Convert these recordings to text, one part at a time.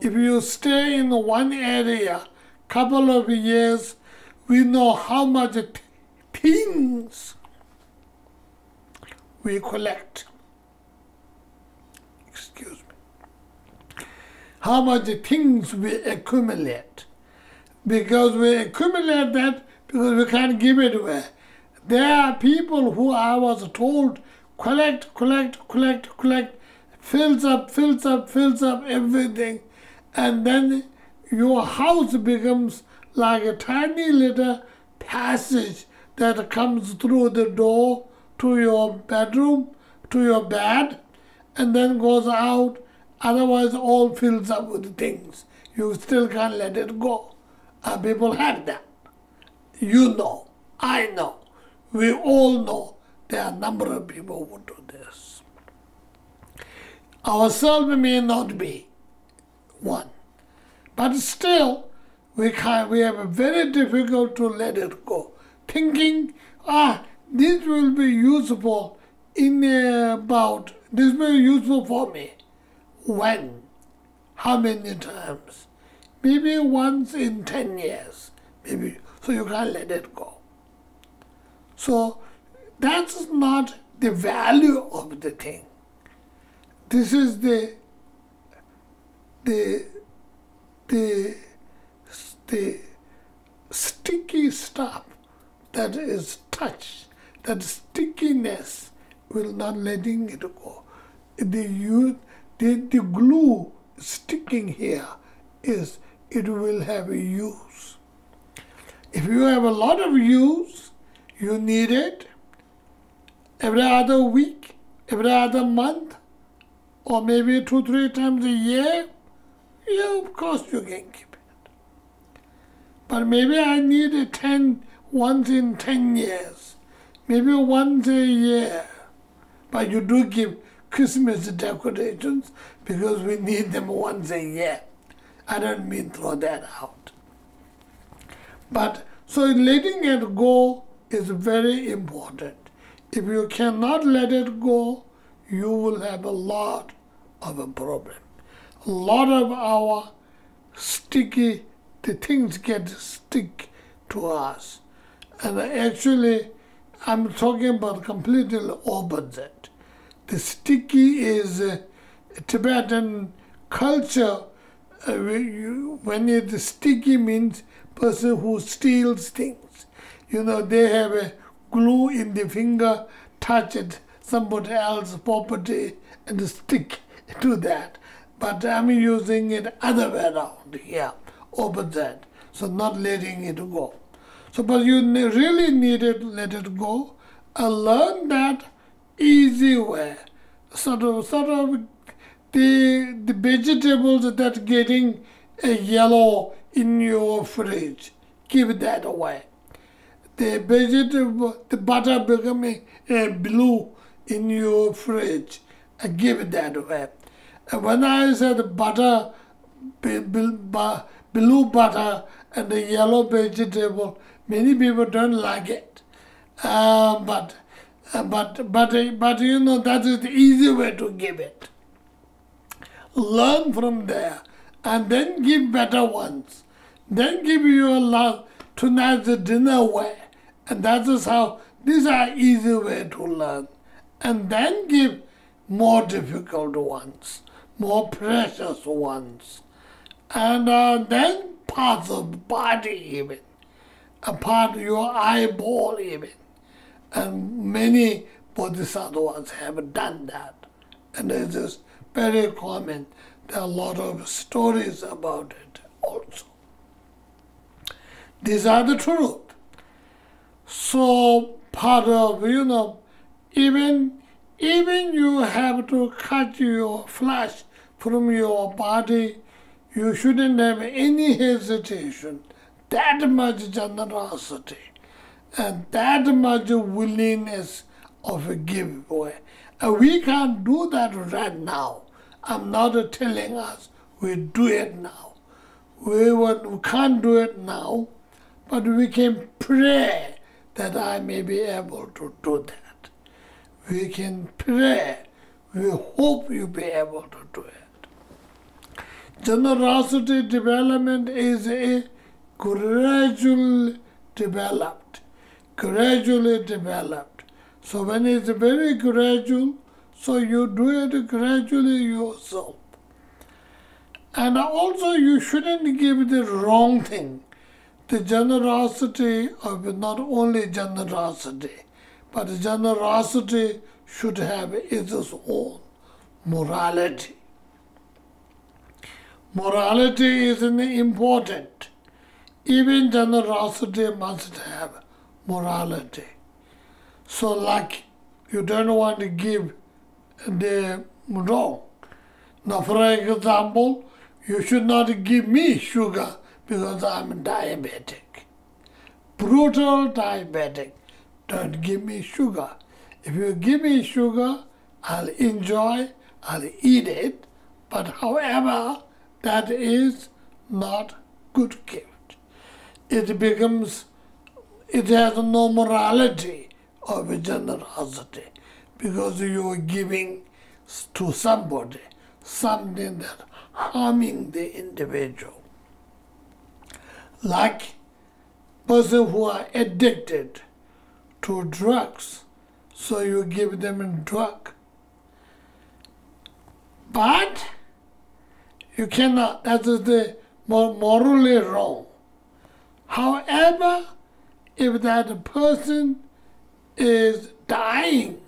If you stay in one area couple of years, we know how much things we collect. Excuse me. How much things we accumulate. Because we accumulate that because we can't give it away. There are people who I was told collect, collect, collect, collect, fills up, fills up, fills up everything, and then your house becomes like a tiny little passage that comes through the door to your bedroom, to your bed, and then goes out. Otherwise, all fills up with things. You still can't let it go. And people have that. You know, I know, we all know there are a number of people who do this. Ourselves may not be one, but still, we can we have a very difficult to let it go. Thinking, ah, this will be useful in uh, about this will be useful for me. When? How many times? Maybe once in ten years. Maybe so you can't let it go. So that's not the value of the thing. This is the the the the sticky stuff that is touch, that stickiness will not letting it go. The, you, the, the glue sticking here is it will have a use. If you have a lot of use, you need it every other week, every other month, or maybe two, three times a year, yeah, of course you can keep it. But maybe I need it 10 once in 10 years, maybe once a year. But you do give Christmas decorations because we need them once a year. I don't mean throw that out. But so letting it go is very important. If you cannot let it go, you will have a lot of a problem. A lot of our sticky, the things get stick to us. And actually, I'm talking about completely opposite. The sticky is uh, Tibetan culture. Uh, when it's sticky means person who steals things. You know, they have a glue in the finger, touch it, somebody else's property, and stick to that. But I'm using it other way around here, opposite. So not letting it go. So, but you really need to let it go and learn that easy way. Sort of, sort of the the vegetables that getting a yellow in your fridge, give that away. The vegetable, the butter becoming a blue in your fridge, I give that away. And when I said butter, blue butter and the yellow vegetable, many people don't like it. Uh, but, uh, but, but, but you know, that is the easy way to give it. Learn from there and then give better ones. Then give your love tonight's dinner way. And that is how, these are easy way to learn. And then give more difficult ones, more precious ones. And uh, then of the body even, a part of your eyeball even. And many bodhisattvas have done that. And it is just very common. There are a lot of stories about it also. These are the truth. So part of, you know, even even you have to cut your flesh from your body, you shouldn't have any hesitation. That much generosity and that much willingness of a giveaway. And we can't do that right now. I'm not telling us we do it now. We, we can't do it now, but we can pray that I may be able to do that. We can pray. We hope you'll be able to do it. Generosity development is a gradual developed, gradually developed. So when it's very gradual, so you do it gradually yourself. And also you shouldn't give the wrong thing. The generosity of not only generosity, but generosity should have its own morality. Morality is important. Even generosity must have morality. So like you don't want to give the wrong. Now for example, you should not give me sugar because I'm diabetic. Brutal diabetic. Don't give me sugar. If you give me sugar, I'll enjoy, I'll eat it, but however, that is not good gift it becomes, it has no morality of generosity because you are giving to somebody something that harming the individual. Like person who are addicted to drugs, so you give them a drug. But you cannot, that is the morally wrong. However, if that person is dying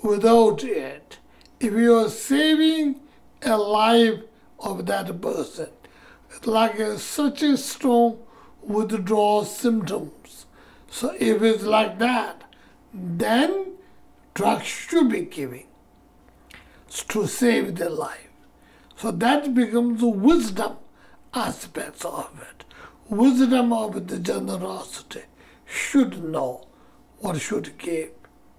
without it, if you are saving a life of that person, like a, such a strong withdrawal symptoms. So if it's like that, then drugs should be given to save their life. So that becomes the wisdom aspects of it wisdom of the generosity should know what should give,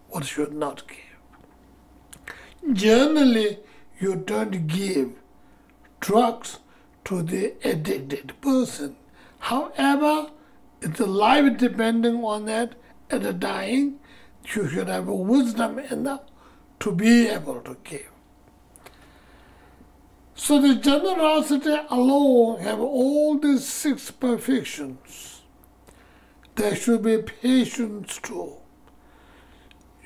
what should not give. Generally, you don't give drugs to the addicted person. However, it's a life depending on that and the dying, you should have wisdom enough to be able to give. So the generosity alone have all these six perfections. There should be patience too.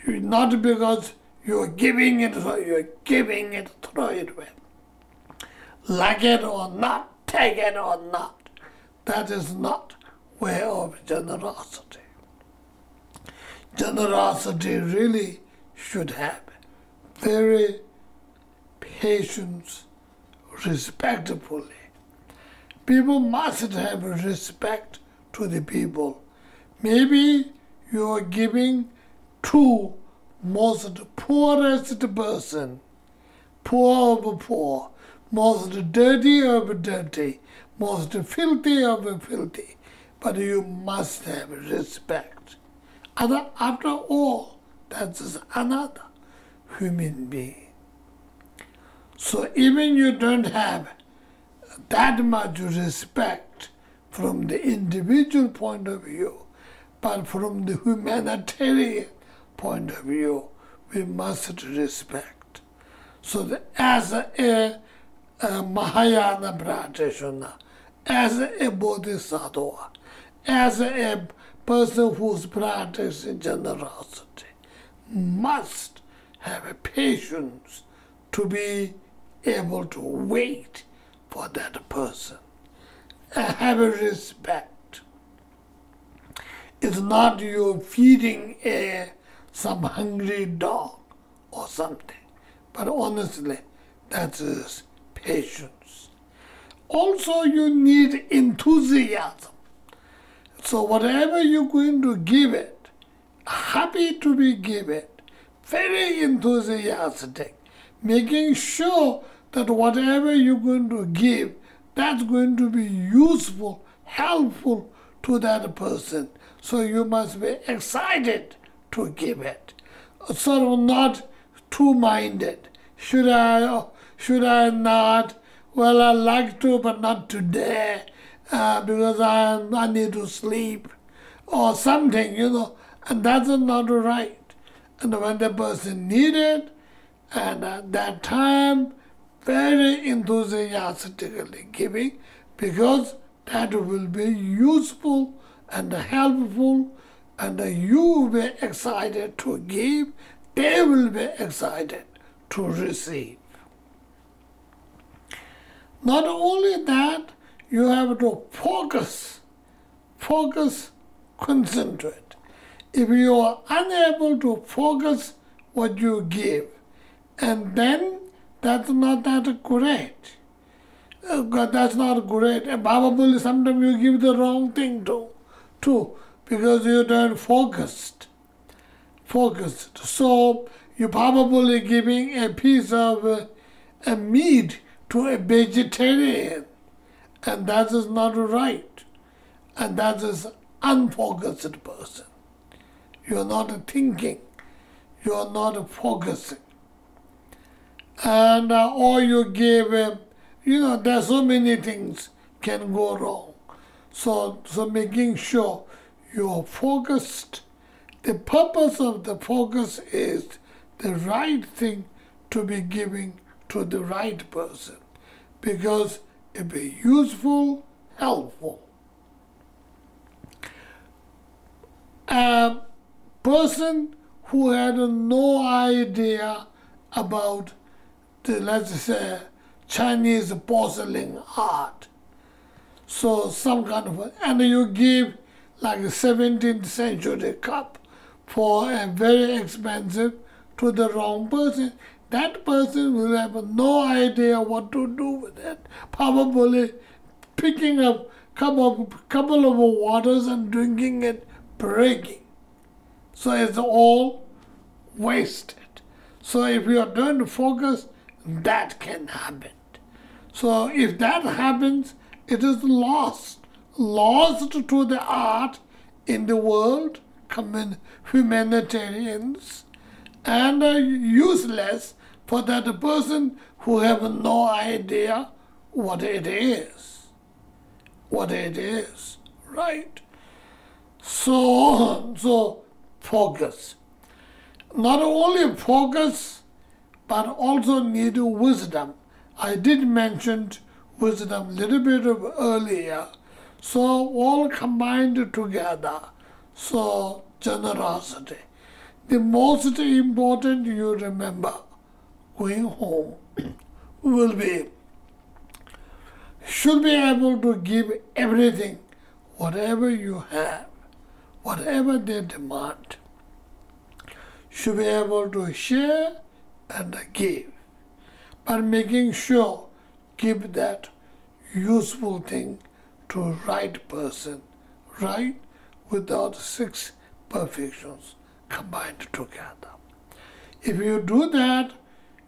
Not because you're giving it, you're giving it, throw it away. Like it or not, take it or not. That is not way of generosity. Generosity really should have very patience respectfully. People must have respect to the people. Maybe you are giving to most poorest person, poor of poor, most dirty of dirty, most filthy of filthy, but you must have respect. After all, that is another human being. So even you don't have that much respect from the individual point of view, but from the humanitarian point of view, we must respect. So that as a, a Mahayana practitioner, as a bodhisattva, as a person who's practicing generosity, must have a patience to be able to wait for that person. Have a respect. It's not you feeding a, some hungry dog or something, but honestly, that is patience. Also, you need enthusiasm. So whatever you're going to give it, happy to be given, very enthusiastic, making sure that whatever you're going to give, that's going to be useful, helpful to that person. So you must be excited to give it. sort of not two-minded. Should I, should I not? Well, I like to, but not today uh, because I, I need to sleep or something, you know, and that's not right. And when the person needed, and at that time, very enthusiastically giving, because that will be useful and helpful, and you will be excited to give, they will be excited to receive. Not only that, you have to focus, focus, concentrate. If you are unable to focus what you give, and then that's not that great. Uh, that's not great. Probably sometimes you give the wrong thing to, too, because you don't focused. Focused. So you're probably giving a piece of uh, a meat to a vegetarian, and that is not right, and that is unfocused person. You're not thinking. You're not focusing. And uh, or you give, uh, you know, there's so many things can go wrong. So, so making sure you're focused. The purpose of the focus is the right thing to be giving to the right person because it be useful, helpful. A person who had no idea about let's say, Chinese porcelain art. So some kind of, and you give like a 17th century cup for a very expensive to the wrong person, that person will have no idea what to do with it. Probably picking up couple of, couple of waters and drinking it, breaking. So it's all wasted. So if you are trying to focus, that can happen. So if that happens, it is lost. Lost to the art in the world, humanitarians, and uh, useless for that person who have no idea what it is. What it is, right? So, so focus. Not only focus, but also need wisdom. I did mention wisdom a little bit of earlier. So all combined together. So generosity. The most important you remember going home will be should be able to give everything, whatever you have, whatever they demand. Should be able to share and give, but making sure give that useful thing to right person, right without six perfections combined together. If you do that,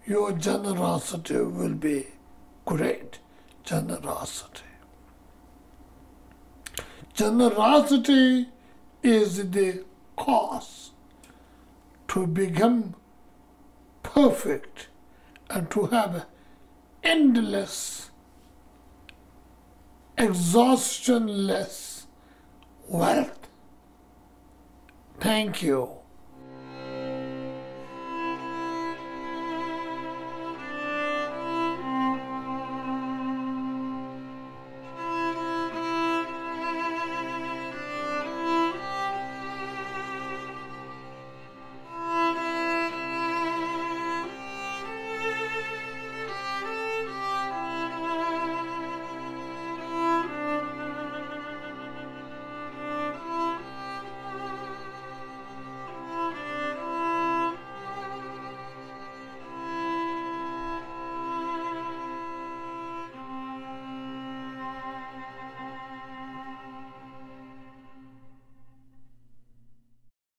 your generosity will be great generosity. Generosity is the cause to become perfect and to have endless, exhaustionless wealth. Thank you.